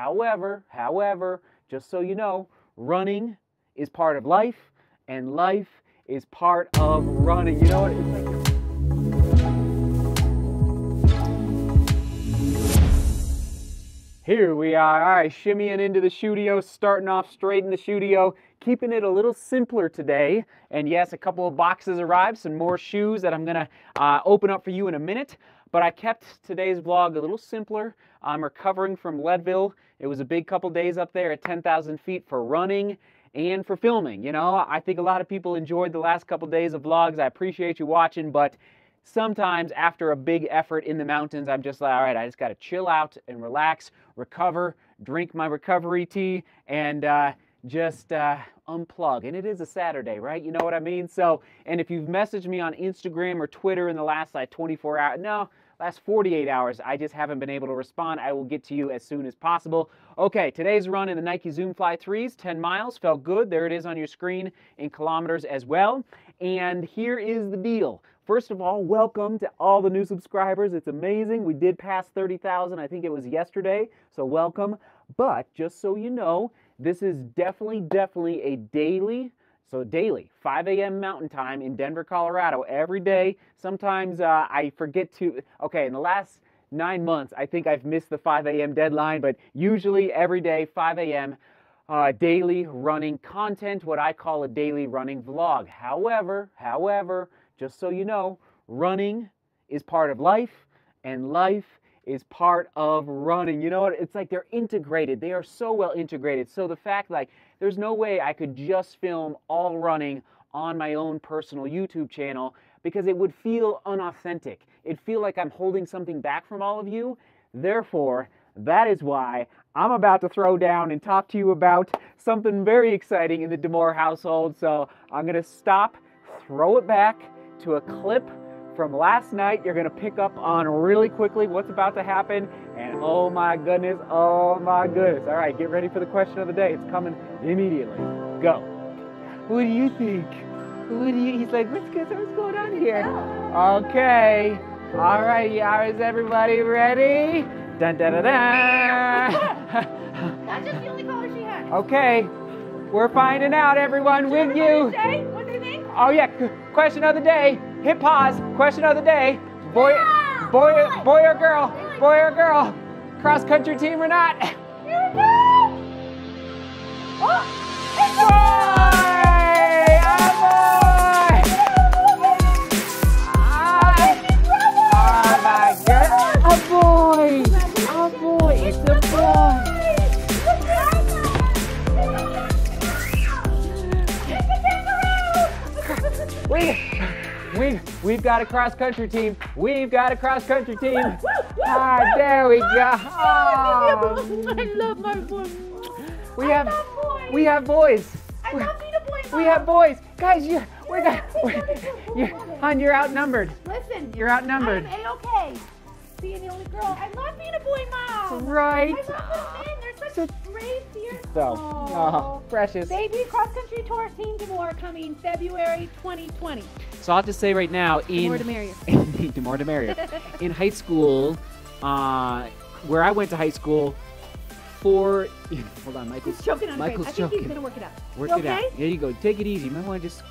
However, however, just so you know, running is part of life, and life is part of running. You know what? It's like Here we are, all right, shimmying into the studio, starting off straight in the studio, keeping it a little simpler today. And yes, a couple of boxes arrived, some more shoes that I'm gonna uh, open up for you in a minute. But I kept today's vlog a little simpler. I'm recovering from Leadville. It was a big couple days up there at 10,000 feet for running and for filming. You know, I think a lot of people enjoyed the last couple days of vlogs. I appreciate you watching, but sometimes after a big effort in the mountains, I'm just like, all right, I just got to chill out and relax, recover, drink my recovery tea, and uh, just uh, unplug. And it is a Saturday, right? You know what I mean? So, and if you've messaged me on Instagram or Twitter in the last like 24 hours, no, last 48 hours, I just haven't been able to respond. I will get to you as soon as possible. Okay, today's run in the Nike Zoom Fly 3s, 10 miles, felt good. There it is on your screen in kilometers as well. And here is the deal. First of all, welcome to all the new subscribers. It's amazing. We did pass 30,000, I think it was yesterday, so welcome. But just so you know, this is definitely, definitely a daily so daily, 5 a.m. Mountain Time in Denver, Colorado, every day. Sometimes uh, I forget to. Okay, in the last nine months, I think I've missed the 5 a.m. deadline, but usually every day, 5 a.m. Uh, daily running content, what I call a daily running vlog. However, however, just so you know, running is part of life, and life is part of running. You know what? It's like they're integrated. They are so well integrated. So the fact like there's no way I could just film all running on my own personal YouTube channel because it would feel unauthentic. It'd feel like I'm holding something back from all of you. Therefore, that is why I'm about to throw down and talk to you about something very exciting in the DeMoor household. So I'm going to stop, throw it back to a clip from last night. You're going to pick up on really quickly what's about to happen. And oh my goodness, oh my goodness. All right, get ready for the question of the day. It's coming immediately. Go. What do you think? What do you, he's like, what's, what's going on here? Okay. All right, yeah, is everybody ready? Dun, dun, dun, dun. That's just the only color she had. Okay, we're finding out, everyone, with you. Say, what's her name? Oh yeah, question of the day. Hit pause. Question of the day. Boy, boy, boy. boy or girl? Boy or girl? Cross country team or not? Boy! Here we go. Oh, boy. Oh boy. it's a Ah, boy! Oh my god! A boy! A boy! It's a boy! We, we, we've got a cross country team. We've got a cross country team. Ah, there we go. Oh, I love my boy. we I have, love boys. we have boys. I love being a boy. We have boys, guys. You, we we, you, yes, yes. hon, you're outnumbered. Listen, You're outnumbered. I'm a-okay. Being the only girl. I love being a boy mom. Right. I love the men. They're such brave, fierce. So, oh, precious. Baby cross country tour team DeMoor coming February 2020. So I'll have to say right now, in More to merrier. the more to merrier. in high school, uh, where I went to high school, for hold on, Michael's He's choking on Michael's grapes. I think choking. he's gonna work it out. Work You it out. okay? There you go. Take it easy. You might want to just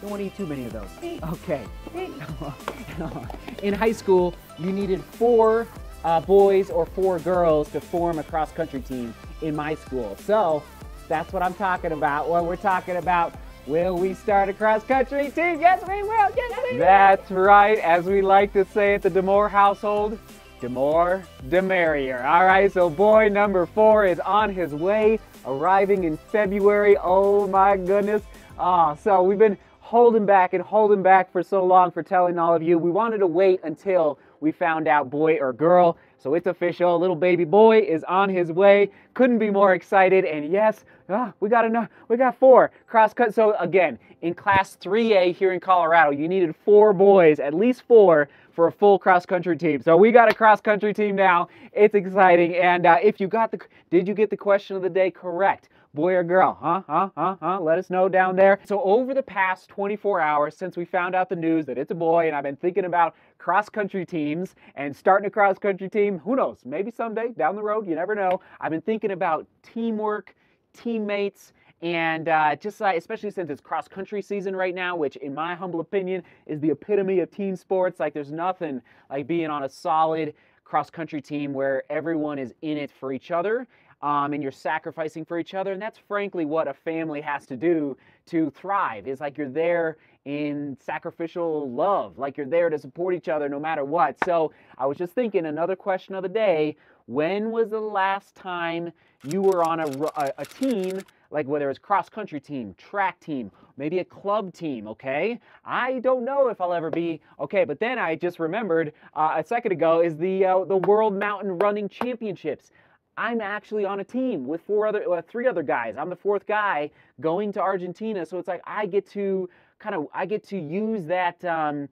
don't want to eat too many of those. Okay. In high school, you needed four uh, boys or four girls to form a cross country team in my school. So that's what I'm talking about. When we're talking about, will we start a cross country team? Yes, we will. Yes, we will. That's right. As we like to say at the DeMoor household, the more, the merrier. All right, so boy number four is on his way, arriving in February. Oh my goodness. Ah, so we've been holding back and holding back for so long for telling all of you. We wanted to wait until we found out boy or girl. So it's official. Little baby boy is on his way. Couldn't be more excited. And yes, ah, we got enough. We got four cross cut. So again, in class 3A here in Colorado, you needed four boys, at least four, for a full cross country team. So we got a cross country team now. It's exciting. And uh, if you got the, did you get the question of the day correct? Boy or girl? Huh? Huh? Huh? Huh? Let us know down there. So, over the past 24 hours since we found out the news that it's a boy, and I've been thinking about cross country teams and starting a cross country team, who knows? Maybe someday down the road, you never know. I've been thinking about teamwork, teammates, and uh, just uh, especially since it's cross country season right now, which in my humble opinion is the epitome of team sports. Like there's nothing like being on a solid cross country team where everyone is in it for each other um, and you're sacrificing for each other. And that's frankly what a family has to do to thrive. Is like you're there in sacrificial love, like you're there to support each other no matter what. So I was just thinking, another question of the day: When was the last time you were on a, a, a team? Like whether it's cross country team, track team, maybe a club team, okay? I don't know if I'll ever be okay, but then I just remembered uh, a second ago is the uh, the World Mountain Running Championships. I'm actually on a team with four other, uh, three other guys. I'm the fourth guy going to Argentina, so it's like I get to kind of, I get to use that, um,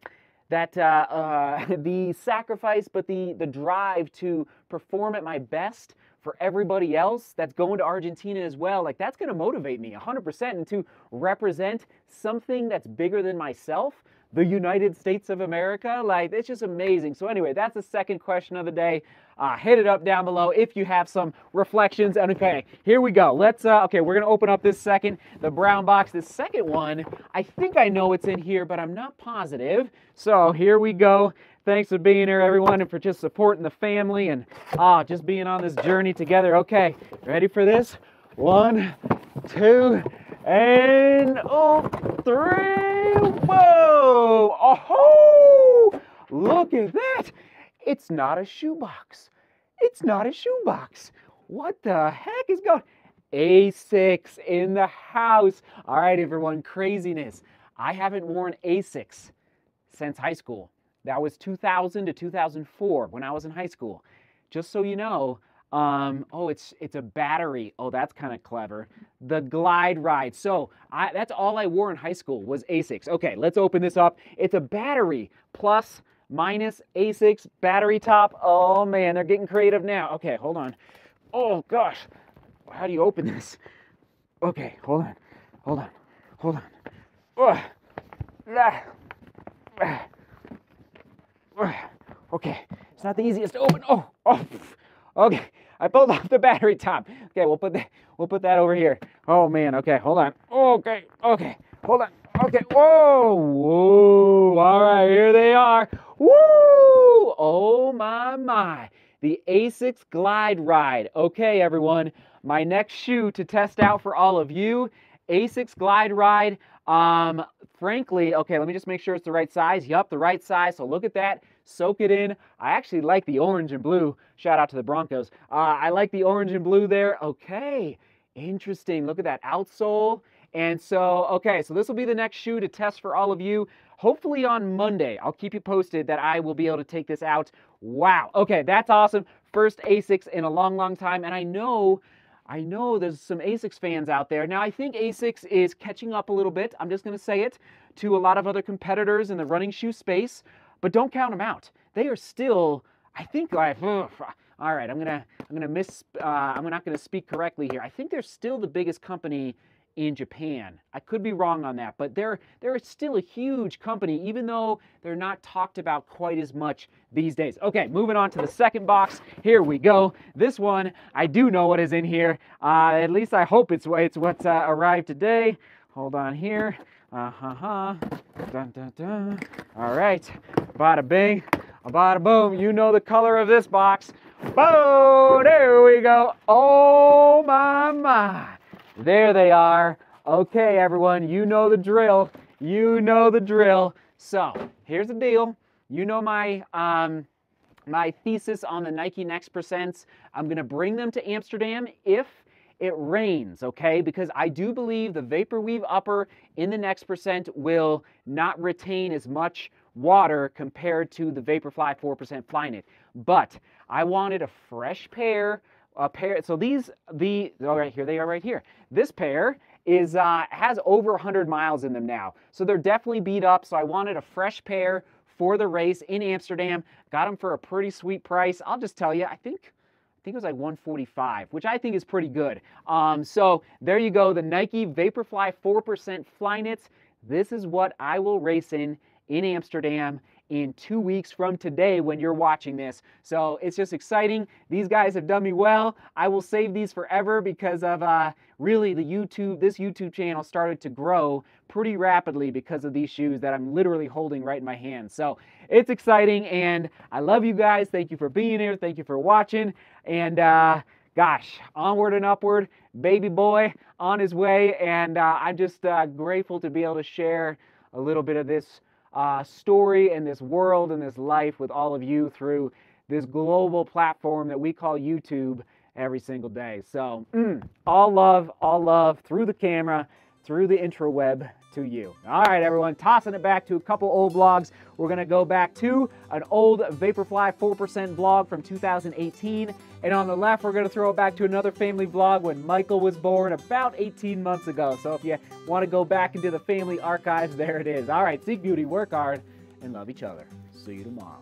that uh, uh, the sacrifice, but the the drive to perform at my best for everybody else that's going to Argentina as well. Like that's going to motivate me 100% and to represent something that's bigger than myself the United States of America. Like, it's just amazing. So, anyway, that's the second question of the day. Uh, hit it up down below if you have some reflections. And okay, here we go. Let's, uh, okay, we're going to open up this second, the brown box. The second one, I think I know what's in here, but I'm not positive. So, here we go. Thanks for being here, everyone, and for just supporting the family and uh, just being on this journey together. Okay, ready for this? One, two, and oh, three. Whoa! Oh, look at that! It's not a shoebox. It's not a shoebox. What the heck is going? Asics in the house. All right, everyone. Craziness. I haven't worn Asics since high school. That was 2000 to 2004 when I was in high school. Just so you know, um, oh, it's it's a battery. Oh, that's kind of clever. The Glide Ride. So I, that's all I wore in high school was Asics. Okay, let's open this up. It's a battery plus minus Asics battery top. Oh man, they're getting creative now. Okay, hold on. Oh gosh, how do you open this? Okay, hold on, hold on, hold on. Oh, Okay, it's not the easiest to open. Oh, oh. Okay, I pulled off the battery top. Okay, we'll put that we'll put that over here. Oh man, okay, hold on. Okay, okay, hold on. Okay, whoa, whoa. All right, here they are. Woo! Oh my my. The Asics Glide Ride. Okay, everyone. My next shoe to test out for all of you, Asics Glide Ride. Um, frankly, okay, let me just make sure it's the right size. Yup, the right size. So look at that soak it in. I actually like the orange and blue. Shout out to the Broncos. Uh, I like the orange and blue there. Okay, interesting. Look at that outsole. And so, okay, so this will be the next shoe to test for all of you. Hopefully on Monday, I'll keep you posted that I will be able to take this out. Wow. Okay, that's awesome. First Asics in a long, long time. And I know I know there's some ASICS fans out there. Now, I think ASICS is catching up a little bit. I'm just going to say it to a lot of other competitors in the running shoe space but don't count them out. They are still, I think, like, ugh, all right, I'm gonna, I'm gonna miss, uh, I'm not gonna speak correctly here. I think they're still the biggest company in Japan. I could be wrong on that, but they're they're still a huge company, even though they're not talked about quite as much these days. Okay, moving on to the second box. Here we go. This one, I do know what is in here. Uh, at least I hope it's it's what uh, arrived today. Hold on here. Uh huh. Dun dun dun. All right. Bada bing. Bada boom. You know the color of this box. Boom. There we go. Oh my my. There they are. Okay, everyone. You know the drill. You know the drill. So here's the deal. You know my um, my thesis on the Nike Next Percents. I'm gonna bring them to Amsterdam if it rains, okay? Because I do believe the Vaporweave upper in the next percent will not retain as much water compared to the Vaporfly 4% Flyknit. But I wanted a fresh pair, a pair. So these, the, all right, here they are right here. This pair is uh, has over 100 miles in them now. So they're definitely beat up. So I wanted a fresh pair for the race in Amsterdam. Got them for a pretty sweet price. I'll just tell you, I think I think it was like 145, which I think is pretty good. Um, so there you go, the Nike Vaporfly 4% Flyknits. This is what I will race in in Amsterdam in two weeks from today when you're watching this. So it's just exciting. These guys have done me well. I will save these forever because of uh, really the YouTube, this YouTube channel started to grow pretty rapidly because of these shoes that I'm literally holding right in my hand. So it's exciting and I love you guys. Thank you for being here. Thank you for watching. And uh, gosh, onward and upward, baby boy on his way. And uh, I'm just uh, grateful to be able to share a little bit of this uh, story and this world and this life with all of you through this global platform that we call YouTube every single day. So, mm, all love, all love through the camera, through the intraweb to you. All right, everyone, tossing it back to a couple old blogs. We're going to go back to an old Vaporfly 4% vlog from 2018. And on the left, we're going to throw it back to another family vlog when Michael was born about 18 months ago. So if you want to go back into the family archives, there it is. All right, seek beauty, work hard, and love each other. See you tomorrow.